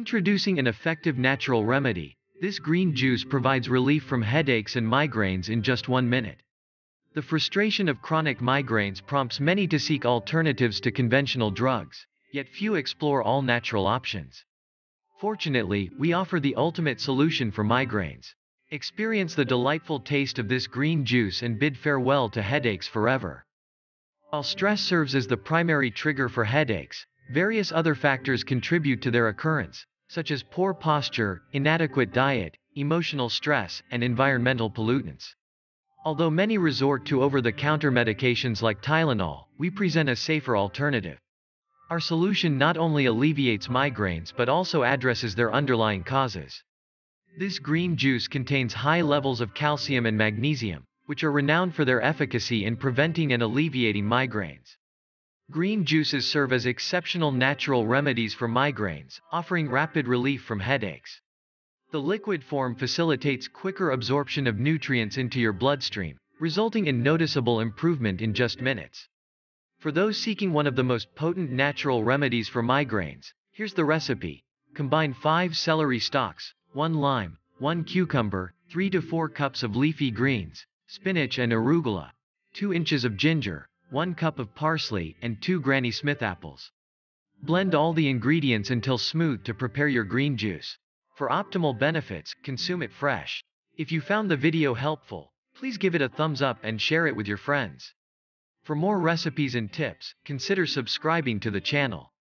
Introducing an effective natural remedy, this green juice provides relief from headaches and migraines in just one minute. The frustration of chronic migraines prompts many to seek alternatives to conventional drugs, yet few explore all natural options. Fortunately, we offer the ultimate solution for migraines. Experience the delightful taste of this green juice and bid farewell to headaches forever. While stress serves as the primary trigger for headaches, various other factors contribute to their occurrence, such as poor posture, inadequate diet, emotional stress, and environmental pollutants. Although many resort to over-the-counter medications like Tylenol, we present a safer alternative. Our solution not only alleviates migraines but also addresses their underlying causes. This green juice contains high levels of calcium and magnesium, which are renowned for their efficacy in preventing and alleviating migraines. Green juices serve as exceptional natural remedies for migraines, offering rapid relief from headaches. The liquid form facilitates quicker absorption of nutrients into your bloodstream, resulting in noticeable improvement in just minutes. For those seeking one of the most potent natural remedies for migraines, here's the recipe. Combine 5 celery stalks, 1 lime, 1 cucumber, 3 to 4 cups of leafy greens, spinach and arugula, 2 inches of ginger, 1 cup of parsley, and 2 Granny Smith apples. Blend all the ingredients until smooth to prepare your green juice. For optimal benefits, consume it fresh. If you found the video helpful, please give it a thumbs up and share it with your friends. For more recipes and tips, consider subscribing to the channel.